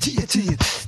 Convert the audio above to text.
to you.